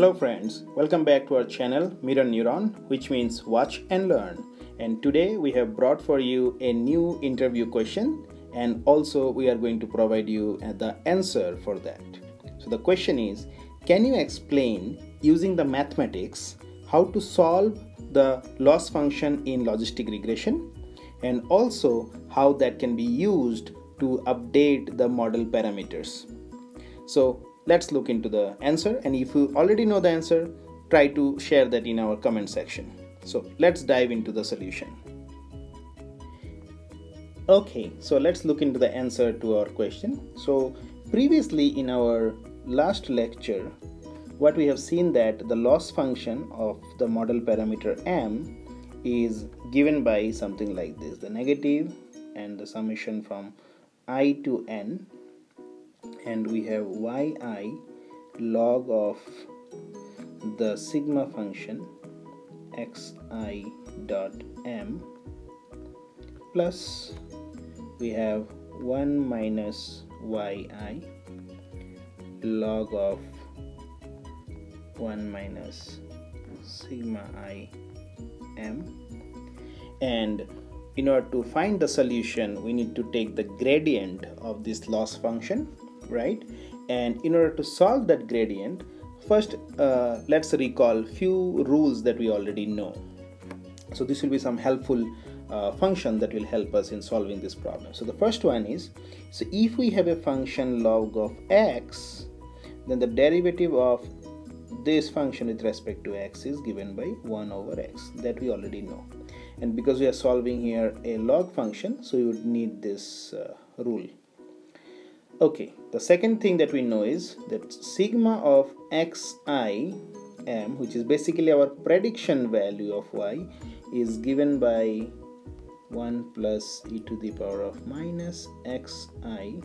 Hello friends, welcome back to our channel Mirror Neuron which means watch and learn and today we have brought for you a new interview question and also we are going to provide you the answer for that. So the question is can you explain using the mathematics how to solve the loss function in logistic regression and also how that can be used to update the model parameters. So let's look into the answer and if you already know the answer try to share that in our comment section. So let's dive into the solution. Okay so let's look into the answer to our question. So previously in our last lecture what we have seen that the loss function of the model parameter m is given by something like this the negative and the summation from i to n and we have yi log of the sigma function xi dot m plus we have 1 minus yi log of 1 minus sigma i m. And in order to find the solution we need to take the gradient of this loss function right? And in order to solve that gradient first uh, let's recall few rules that we already know. So this will be some helpful uh, function that will help us in solving this problem. So the first one is so if we have a function log of x then the derivative of this function with respect to x is given by 1 over x that we already know. And because we are solving here a log function so you would need this uh, rule okay the second thing that we know is that sigma of xi m which is basically our prediction value of y is given by 1 plus e to the power of minus xi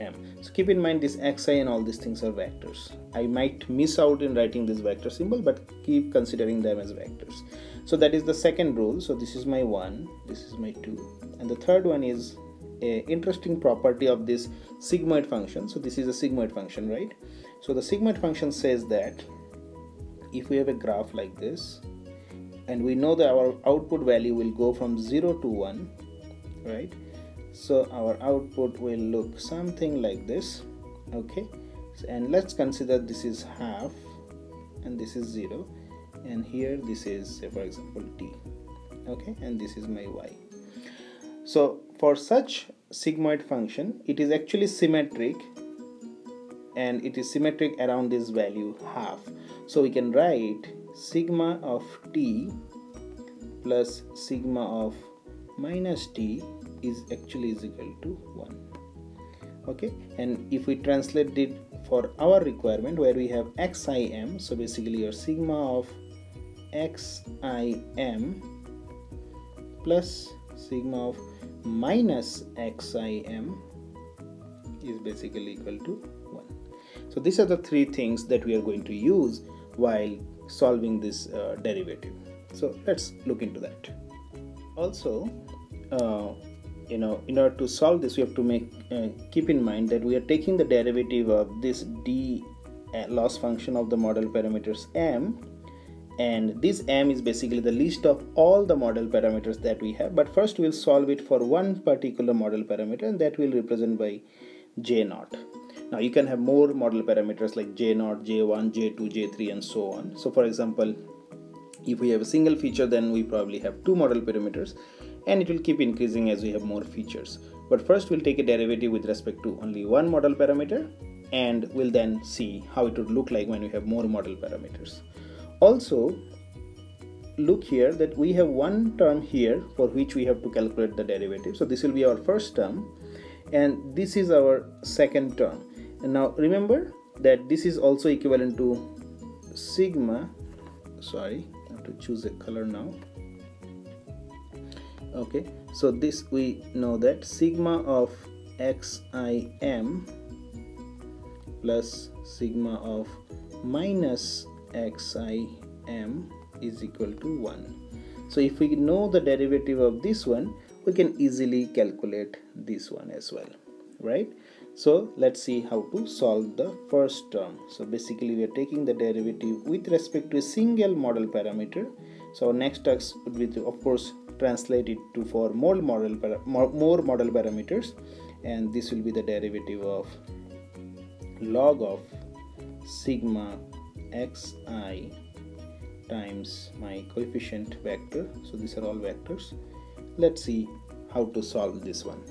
m. So keep in mind this xi and all these things are vectors. I might miss out in writing this vector symbol but keep considering them as vectors. So that is the second rule. So this is my 1 this is my 2 and the third one is interesting property of this sigmoid function. So this is a sigmoid function right? So the sigmoid function says that if we have a graph like this and we know that our output value will go from 0 to 1 right? So our output will look something like this okay? And let's consider this is half and this is 0 and here this is say for example t okay? And this is my y so for such sigmoid function, it is actually symmetric and it is symmetric around this value half. So we can write sigma of t plus sigma of minus t is actually is equal to 1 okay and if we translate it for our requirement where we have xim so basically your sigma of xim plus sigma of minus xim is basically equal to 1 so these are the three things that we are going to use while solving this uh, derivative. So let's look into that. Also uh, you know in order to solve this we have to make uh, keep in mind that we are taking the derivative of this d uh, loss function of the model parameters m and this m is basically the list of all the model parameters that we have. But first we'll solve it for one particular model parameter and that will represent by j naught. Now you can have more model parameters like j naught j1 j2 j3 and so on. So for example if we have a single feature then we probably have two model parameters and it will keep increasing as we have more features. But first we'll take a derivative with respect to only one model parameter and we'll then see how it would look like when we have more model parameters also look here that we have one term here for which we have to calculate the derivative. So this will be our first term and this is our second term. And now remember that this is also equivalent to sigma sorry I have to choose a color now. Okay so this we know that sigma of xim plus sigma of minus xim is equal to 1 so if we know the derivative of this one we can easily calculate this one as well right? So let's see how to solve the first term. So basically we are taking the derivative with respect to a single model parameter. So next task would be to of course translate it to for more model more model parameters. And this will be the derivative of log of sigma xi times my coefficient vector. So these are all vectors. Let's see how to solve this one.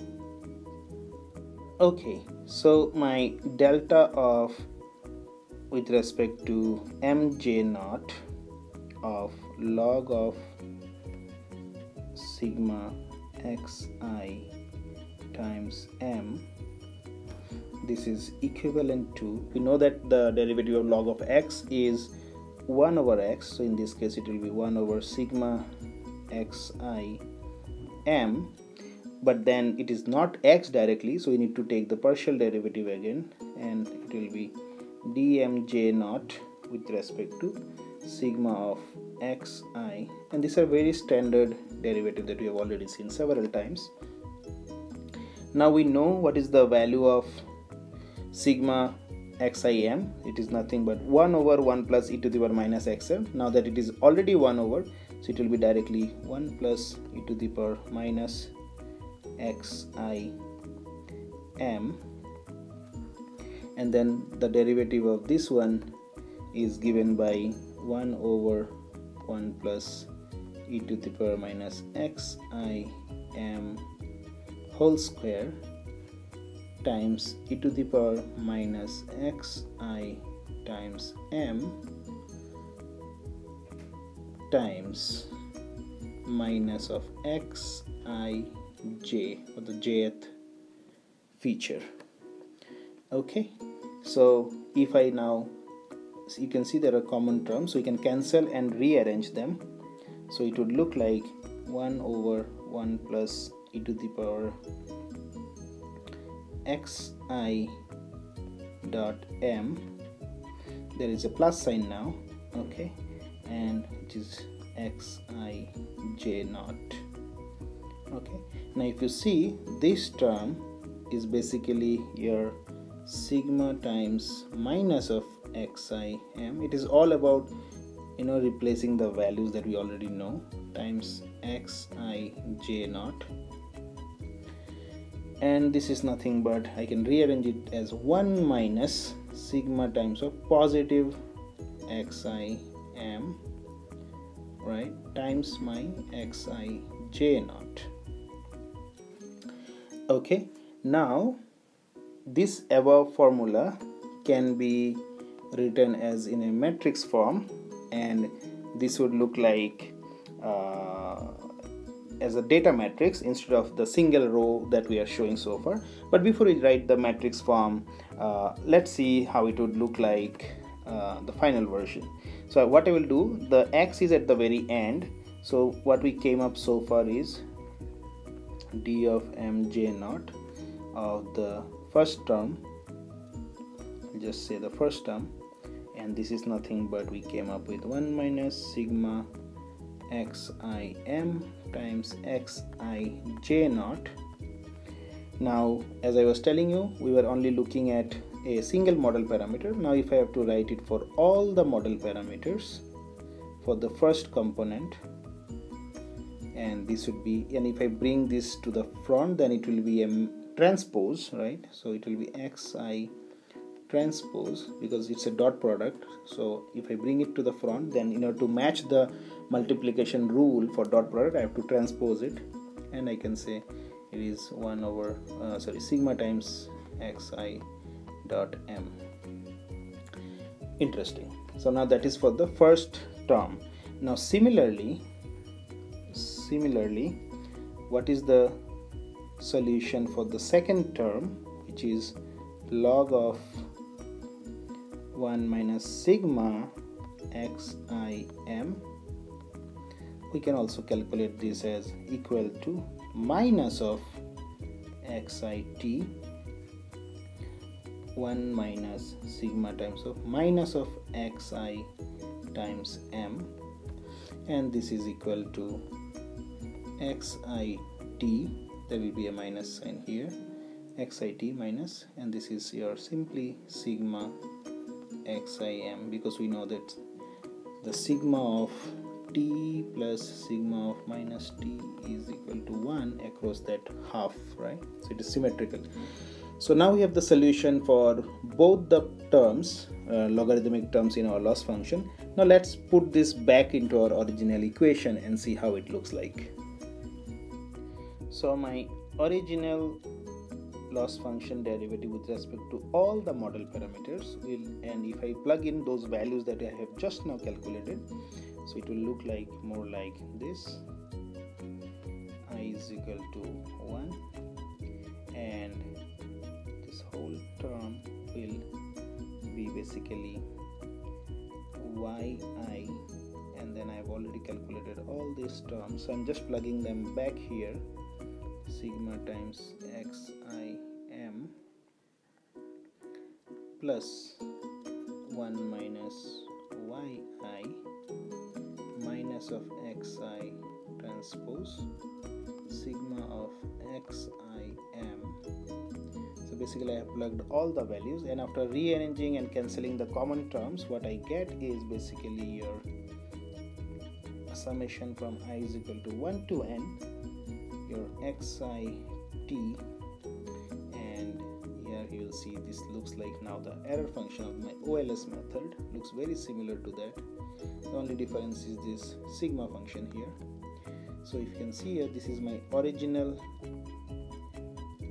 Okay so my delta of with respect to mj naught of log of sigma xi times m this is equivalent to we know that the derivative of log of x is 1 over x so in this case it will be 1 over sigma xi m but then it is not x directly so we need to take the partial derivative again and it will be dmj naught with respect to sigma of xi and these are very standard derivative that we have already seen several times. Now we know what is the value of sigma xim it is nothing but 1 over 1 plus e to the power minus xm. Now that it is already 1 over so it will be directly 1 plus e to the power minus xi m and then the derivative of this one is given by 1 over 1 plus e to the power minus xim whole square times e to the power minus xi times m times minus of xi j or the jth feature. Okay so if I now so you can see there are common terms so you can cancel and rearrange them. So it would look like 1 over 1 plus e to the power xi dot m. There is a plus sign now okay? And it is xi j naught okay? Now if you see this term is basically your sigma times minus of xim it is all about you know replacing the values that we already know times xi j naught and this is nothing but I can rearrange it as 1 minus sigma times of positive xi m right times my xi j naught. Okay now this above formula can be written as in a matrix form and this would look like uh, as a data matrix instead of the single row that we are showing so far. But before we write the matrix form uh, let's see how it would look like uh, the final version. So what I will do the x is at the very end. So what we came up so far is d of mj naught of the first term. Just say the first term. And this is nothing but we came up with 1 minus sigma xim times xij naught. Now as I was telling you we were only looking at a single model parameter. Now if I have to write it for all the model parameters for the first component and this would be and if I bring this to the front then it will be a transpose right? So it will be xi transpose because it's a dot product. So if I bring it to the front then in order to match the multiplication rule for dot product I have to transpose it. And I can say it is 1 over uh, sorry sigma times xi dot m. Interesting. So now that is for the first term. Now similarly Similarly, what is the solution for the second term which is log of 1 minus sigma xim we can also calculate this as equal to minus of xit 1 minus sigma times of minus of xi times m. And this is equal to xit there will be a minus sign here xit minus and this is your simply sigma xim because we know that the sigma of t plus sigma of minus t is equal to 1 across that half right? So it is symmetrical. So now we have the solution for both the terms uh, logarithmic terms in our loss function. Now let's put this back into our original equation and see how it looks like. So my original loss function derivative with respect to all the model parameters will and if I plug in those values that I have just now calculated so it will look like more like this. I is equal to 1 and this whole term will be basically yi. And then I've already calculated all these terms. So I'm just plugging them back here. Sigma times xim plus of xi transpose sigma of xim so basically I have plugged all the values and after rearranging and cancelling the common terms what I get is basically your summation from i is equal to 1 to n your you will see this looks like now the error function of my OLS method looks very similar to that. The only difference is this sigma function here. So if you can see here this is my original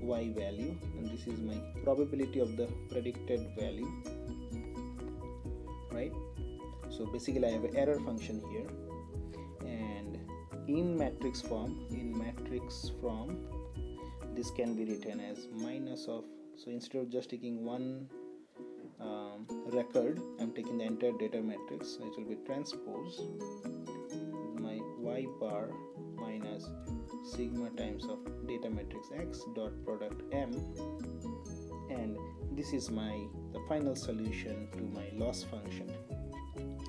y value and this is my probability of the predicted value right? So basically I have an error function here and in matrix form in matrix form this can be written as minus of so instead of just taking one um, record I'm taking the entire data matrix. It will be transpose my y bar minus sigma times of data matrix x dot product m. And this is my the final solution to my loss function.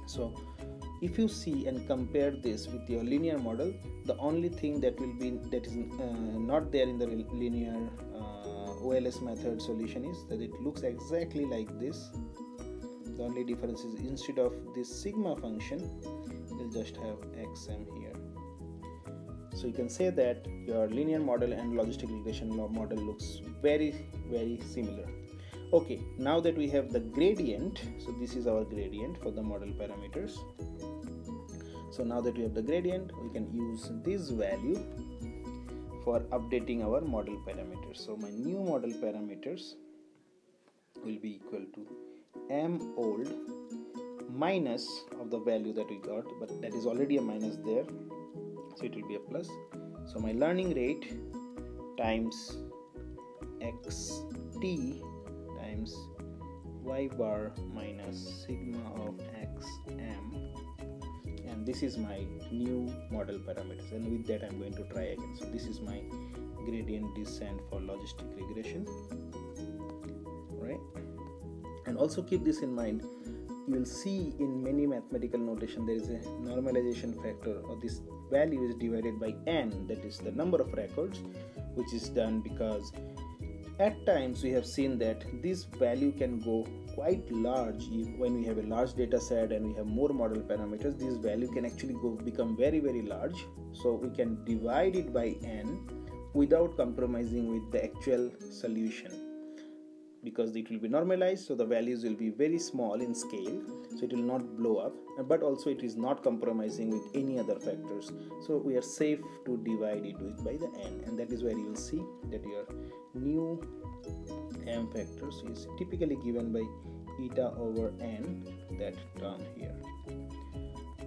So if you see and compare this with your linear model the only thing that will be that is uh, not there in the linear OLS method solution is that it looks exactly like this. The only difference is instead of this sigma function you'll just have xm here. So you can say that your linear model and logistic regression model looks very very similar. Okay now that we have the gradient so this is our gradient for the model parameters. So now that we have the gradient we can use this value for updating our model parameters. So my new model parameters will be equal to m old minus of the value that we got but that is already a minus there. So it will be a plus. So my learning rate times xt times y bar minus sigma of xm this is my new model parameters and with that I'm going to try again. So this is my gradient descent for logistic regression. Right? And also keep this in mind you will see in many mathematical notation there is a normalization factor or this value is divided by n that is the number of records which is done because at times we have seen that this value can go quite large. When we have a large data set and we have more model parameters this value can actually go become very very large. So we can divide it by n without compromising with the actual solution because it will be normalized so the values will be very small in scale so it will not blow up. But also it is not compromising with any other factors. So we are safe to divide it with by the n and that is where you will see that your new m factors is typically given by eta over n that term here.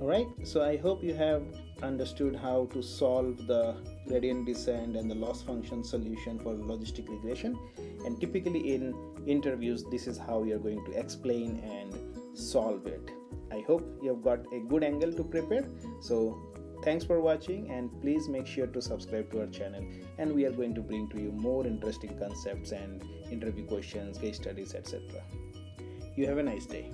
Alright so I hope you have understood how to solve the gradient descent and the loss function solution for logistic regression. And typically in interviews this is how you're going to explain and solve it. I hope you have got a good angle to prepare. So Thanks for watching and please make sure to subscribe to our channel and we are going to bring to you more interesting concepts and interview questions, case studies, etc. You have a nice day.